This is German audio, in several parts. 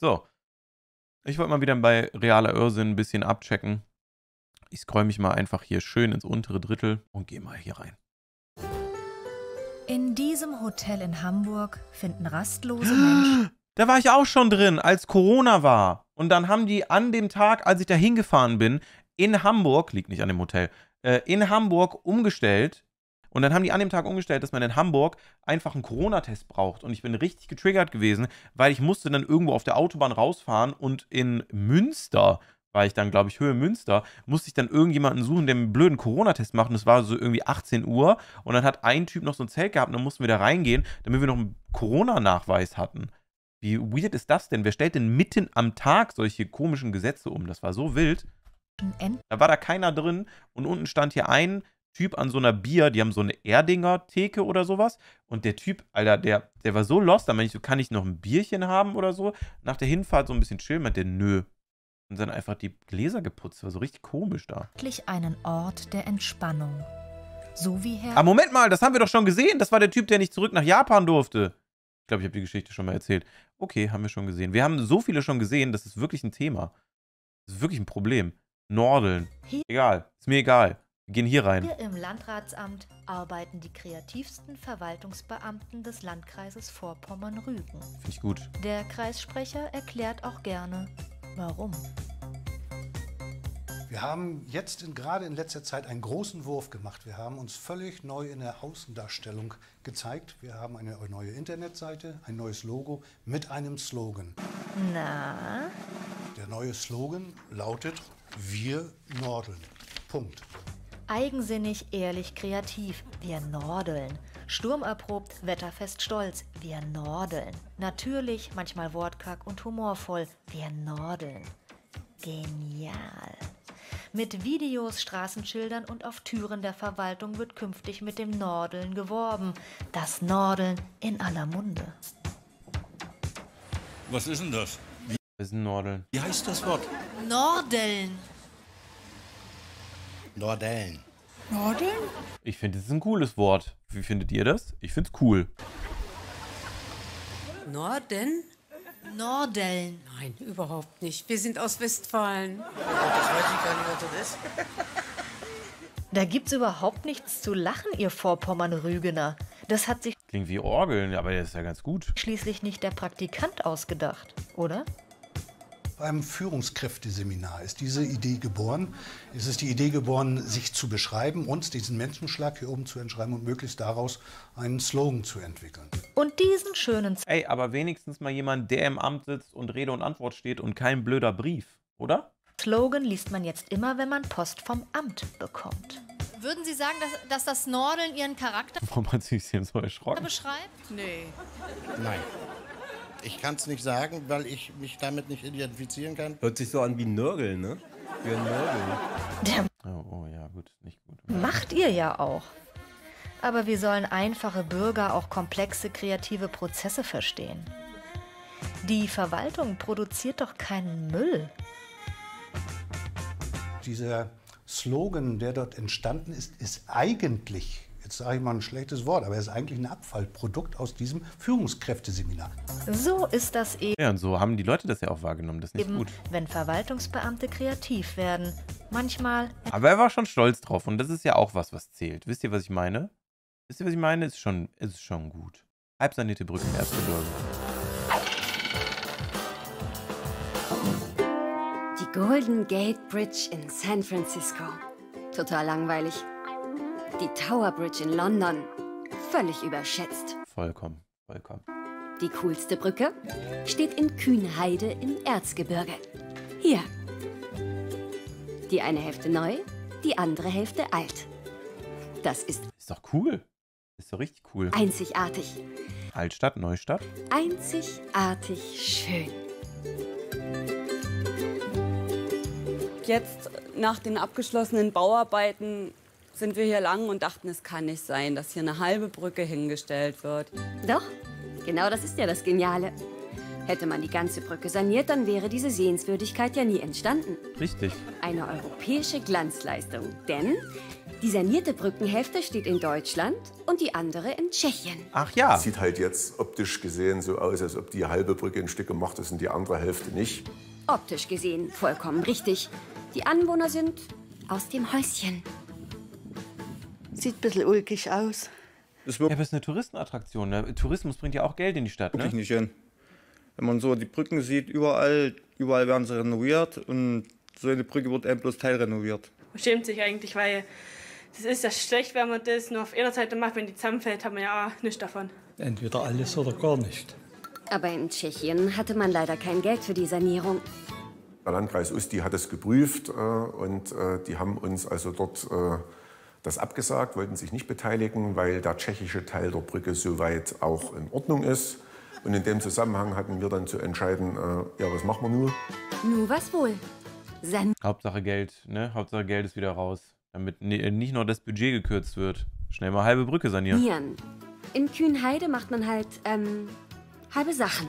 So. Ich wollte mal wieder bei realer Irrsinn ein bisschen abchecken. Ich scroll mich mal einfach hier schön ins untere Drittel und gehe mal hier rein. In diesem Hotel in Hamburg finden rastlose Menschen. Da war ich auch schon drin, als Corona war. Und dann haben die an dem Tag, als ich da hingefahren bin, in Hamburg, liegt nicht an dem Hotel, äh, in Hamburg umgestellt. Und dann haben die an dem Tag umgestellt, dass man in Hamburg einfach einen Corona-Test braucht. Und ich bin richtig getriggert gewesen, weil ich musste dann irgendwo auf der Autobahn rausfahren und in Münster war ich dann, glaube ich, Höhe Münster, musste ich dann irgendjemanden suchen, der einen blöden Corona-Test macht. Und es war so irgendwie 18 Uhr. Und dann hat ein Typ noch so ein Zelt gehabt und dann mussten wir da reingehen, damit wir noch einen Corona-Nachweis hatten. Wie weird ist das denn? Wer stellt denn mitten am Tag solche komischen Gesetze um? Das war so wild. Da war da keiner drin und unten stand hier ein Typ an so einer Bier, die haben so eine Erdinger Theke oder sowas. Und der Typ, Alter, der, der war so lost, da meinte ich so, kann ich noch ein Bierchen haben oder so? Nach der Hinfahrt so ein bisschen chillen, meinte der, nö. Und dann einfach die Gläser geputzt, war so richtig komisch da. Wirklich einen Ort der Entspannung. So wie Herr. Ah, Moment mal, das haben wir doch schon gesehen. Das war der Typ, der nicht zurück nach Japan durfte. Ich glaube, ich habe die Geschichte schon mal erzählt. Okay, haben wir schon gesehen. Wir haben so viele schon gesehen, das ist wirklich ein Thema. Das ist wirklich ein Problem. Nordeln. Egal. Ist mir egal. Wir gehen hier rein. Hier im Landratsamt arbeiten die kreativsten Verwaltungsbeamten des Landkreises Vorpommern-Rügen. Finde ich gut. Der Kreissprecher erklärt auch gerne, warum. Wir haben jetzt in, gerade in letzter Zeit einen großen Wurf gemacht. Wir haben uns völlig neu in der Außendarstellung gezeigt. Wir haben eine neue Internetseite, ein neues Logo mit einem Slogan. Na? Der neue Slogan lautet Wir Nordeln. Punkt. Eigensinnig, ehrlich, kreativ. Wir nordeln. Sturmerprobt, wetterfest stolz. Wir nordeln. Natürlich, manchmal wortkack und humorvoll. Wir nordeln. Genial. Mit Videos, Straßenschildern und auf Türen der Verwaltung wird künftig mit dem Nordeln geworben. Das Nordeln in aller Munde. Was ist denn das? Ist ein Nordeln. Wie heißt das Wort? Nordeln. Nordellen. Nordeln? Ich finde, das ist ein cooles Wort. Wie findet ihr das? Ich finde es cool. Norden? Nordeln. Nein, überhaupt nicht. Wir sind aus Westfalen. Das weiß ich gar nicht, was das ist. Da gibt's überhaupt nichts zu lachen, ihr Vorpommern-Rügener. Das hat sich Klingt wie Orgeln, aber der ist ja ganz gut. schließlich nicht der Praktikant ausgedacht, oder? Beim Führungskräfteseminar ist diese Idee geboren. Es ist die Idee geboren, sich zu beschreiben, uns diesen Menschenschlag hier oben zu entschreiben und möglichst daraus einen Slogan zu entwickeln. Und diesen schönen Ey, aber wenigstens mal jemand, der im Amt sitzt und Rede und Antwort steht und kein blöder Brief, oder? Slogan liest man jetzt immer, wenn man Post vom Amt bekommt. Würden Sie sagen, dass, dass das Nordeln Ihren Charakter Warum hat sie sich so erschrocken? beschreibt? Nee. Nein. Ich kann es nicht sagen, weil ich mich damit nicht identifizieren kann. Hört sich so an wie Nörgeln, ne? Wie ein Nörgeln. Der Oh, oh ja, gut, nicht gut. macht ihr ja auch. Aber wie sollen einfache Bürger auch komplexe kreative Prozesse verstehen? Die Verwaltung produziert doch keinen Müll. Dieser Slogan, der dort entstanden ist, ist eigentlich, jetzt sage ich mal ein schlechtes Wort, aber er ist eigentlich ein Abfallprodukt aus diesem Führungskräfteseminar. So ist das Ja, und so haben die Leute das ja auch wahrgenommen. Das ist nicht eben, gut. wenn Verwaltungsbeamte kreativ werden. Manchmal Aber er war schon stolz drauf und das ist ja auch was, was zählt. Wisst ihr, was ich meine? Wisst ihr, was ich meine? Ist schon, ist schon gut. Halbsanierte Brücken, erste Bürger. Die Golden Gate Bridge in San Francisco. Total langweilig. Die Tower Bridge in London. Völlig überschätzt. Vollkommen, vollkommen. Die coolste Brücke steht in Kühnheide im Erzgebirge. Hier. Die eine Hälfte neu, die andere Hälfte alt. Das ist Ist doch cool. Ist doch richtig cool. einzigartig. Altstadt, Neustadt. Einzigartig schön. Jetzt, nach den abgeschlossenen Bauarbeiten, sind wir hier lang und dachten, es kann nicht sein, dass hier eine halbe Brücke hingestellt wird. Doch, genau das ist ja das Geniale. Hätte man die ganze Brücke saniert, dann wäre diese Sehenswürdigkeit ja nie entstanden. Richtig. Eine europäische Glanzleistung. Denn die sanierte Brückenhälfte steht in Deutschland und die andere in Tschechien. Ach ja. Sieht halt jetzt optisch gesehen so aus, als ob die halbe Brücke ein Stück gemacht ist und die andere Hälfte nicht. Optisch gesehen vollkommen richtig. Die Anwohner sind aus dem Häuschen. Sieht ein bisschen ulkig aus. Ja, aber es ist eine Touristenattraktion. Ne? Tourismus bringt ja auch Geld in die Stadt. Wirklich Ne? nicht schön. Wenn man so die Brücken sieht, überall, überall werden sie renoviert und so eine Brücke wird eben bloß teilrenoviert. Man schämt sich eigentlich, weil es ist ja schlecht, wenn man das nur auf einer Seite macht. Wenn die zusammenfällt, hat man ja auch nichts davon. Entweder alles oder gar nicht. Aber in Tschechien hatte man leider kein Geld für die Sanierung. Der Landkreis Usti hat es geprüft äh, und äh, die haben uns also dort äh, das abgesagt, wollten sich nicht beteiligen, weil der tschechische Teil der Brücke soweit auch in Ordnung ist. Und in dem Zusammenhang hatten wir dann zu entscheiden, äh, ja, was machen wir nun? Nur was wohl? San Hauptsache Geld, ne? Hauptsache Geld ist wieder raus. Damit ni- nicht nur das Budget gekürzt wird. Schnell mal halbe Brücke sanieren. Nieren. In Kühnheide macht man halt, ähm, halbe Sachen.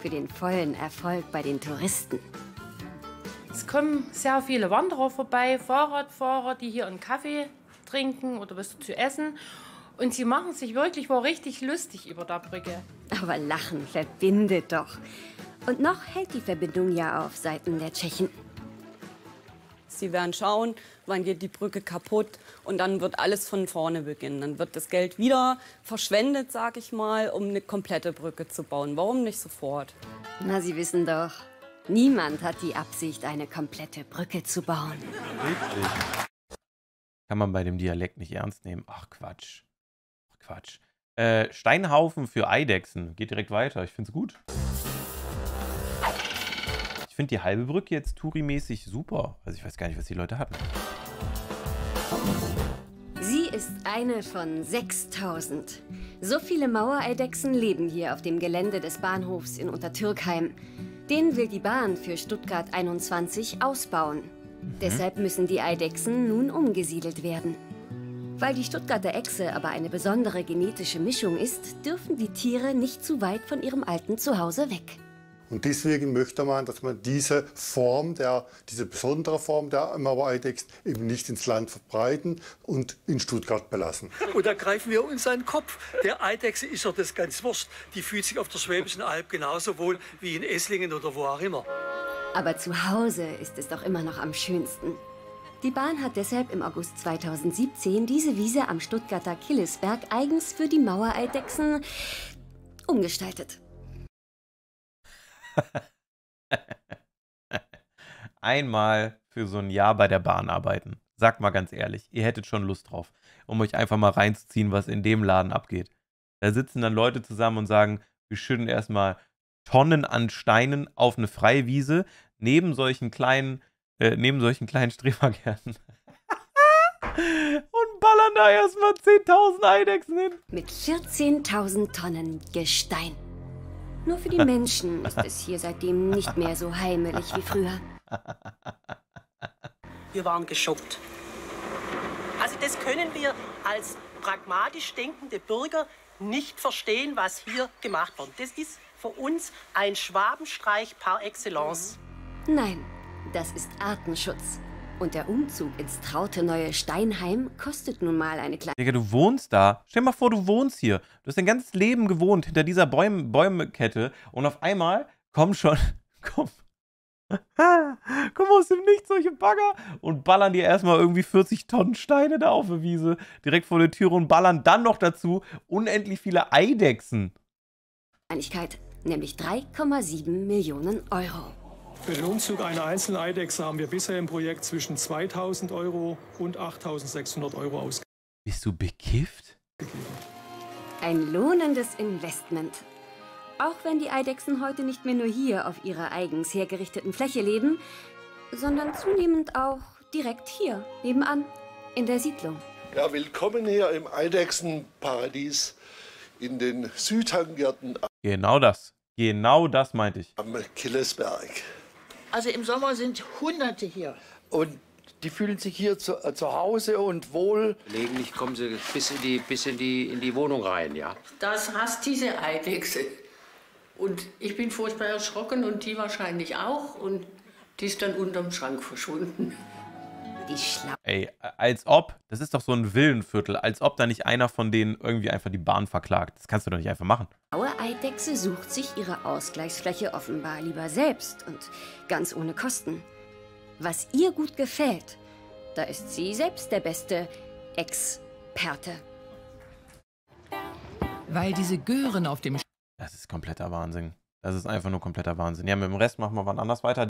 Für den vollen Erfolg bei den Touristen. Es kommen sehr viele Wanderer vorbei, Fahrradfahrer, die hier einen Kaffee trinken oder was zu essen. Und sie machen sich wirklich wohl richtig lustig über der Brücke. Aber Lachen verbindet doch. Und noch hält die Verbindung ja auf Seiten der Tschechen. Sie werden schauen, wann geht die Brücke kaputt und dann wird alles von vorne beginnen. Dann wird das Geld wieder verschwendet, sag ich mal, um eine komplette Brücke zu bauen. Warum nicht sofort? Na, Sie wissen doch, niemand hat die Absicht, eine komplette Brücke zu bauen. Richtig. Kann man bei dem Dialekt nicht ernst nehmen. Ach Quatsch. Ach Quatsch. Äh, Steinhaufen für Eidechsen. Geht direkt weiter. Ich find's gut. Ich finde die halbe Brücke jetzt Touri-mäßig super. Also ich weiß gar nicht, was die Leute hatten. Sie ist eine von 6000. So viele Mauereidechsen leben hier auf dem Gelände des Bahnhofs in Untertürkheim. Den will die Bahn für Stuttgart 21 ausbauen. Deshalb müssen die Eidechsen nun umgesiedelt werden. Weil die Stuttgarter Echse aber eine besondere genetische Mischung ist, dürfen die Tiere nicht zu weit von ihrem alten Zuhause weg. Und deswegen möchte man, dass man diese Form, der, diese besondere Form der Mauereidechsen eben nicht ins Land verbreiten und in Stuttgart belassen. Und da greifen wir uns an den Kopf. Der Eidechse ist doch das ganz wurscht. Die fühlt sich auf der Schwäbischen Alb genauso wohl wie in Esslingen oder wo auch immer. Aber zu Hause ist es doch immer noch am schönsten. Die Bahn hat deshalb im August 2017 diese Wiese am Stuttgarter Killesberg eigens für die Mauereidechsen umgestaltet. Einmal für so ein Jahr bei der Bahn arbeiten. Sagt mal ganz ehrlich, ihr hättet schon Lust drauf, um euch einfach mal reinzuziehen, was in dem Laden abgeht. Da sitzen dann Leute zusammen und sagen, wir schütten erstmal Tonnen an Steinen auf eine Freiwiese neben solchen kleinen, äh, neben solchen kleinen Strebergärten. und ballern da erstmal 10.000 Eidechsen hin. Mit 14.000 Tonnen Gestein. Nur für die Menschen ist es hier seitdem nicht mehr so heimelig wie früher. Wir waren geschockt. Also das können wir als pragmatisch denkende Bürger nicht verstehen, was hier gemacht wird. Das ist für uns ein Schwabenstreich par excellence. Nein, das ist Artenschutz. Und der Umzug ins traute neue Steinheim kostet nun mal eine kleine. Digga, du wohnst da. Stell dir mal vor, du wohnst hier. Du hast dein ganzes Leben gewohnt hinter dieser Bäum Bäumekette und auf einmal kommen schon, komm, kommen aus dem Nichts solche Bagger und ballern dir erstmal irgendwie 40 Tonnen Steine da auf der Wiese direkt vor der Tür und ballern dann noch dazu unendlich viele Eidechsen. Kleinigkeit, nämlich 3,7 Millionen Euro. Für den Umzug einer einzelnen Eidechse haben wir bisher im Projekt zwischen 2000 Euro und 8600 Euro ausgegeben. Bist du bekifft? Ein lohnendes Investment. Auch wenn die Eidechsen heute nicht mehr nur hier auf ihrer eigens hergerichteten Fläche leben, sondern zunehmend auch direkt hier, nebenan, in der Siedlung. Ja, willkommen hier im Eidechsenparadies in den Südhanggärten Genau das. Genau das meinte ich. am Killesberg. Also im Sommer sind Hunderte hier. Und die fühlen sich hier zu, äh, zu Hause und wohl. Gelegentlich kommen sie bis in die, bis in die, in die Wohnung rein, ja. Das hasst diese Eidechse. Und ich bin furchtbar erschrocken und die wahrscheinlich auch. Und die ist dann unterm Schrank verschwunden. Die Schlau Ey, als ob, das ist doch so ein Villenviertel, als ob da nicht einer von denen irgendwie einfach die Bahn verklagt. Das kannst du doch nicht einfach machen. blaue Eidechse sucht sich ihre Ausgleichsfläche offenbar lieber selbst und ganz ohne Kosten. Was ihr gut gefällt, da ist sie selbst der beste Experte. Weil diese Gören auf dem Das ist kompletter Wahnsinn. Das ist einfach nur kompletter Wahnsinn. Ja, mit dem Rest machen wir wann anders weiter.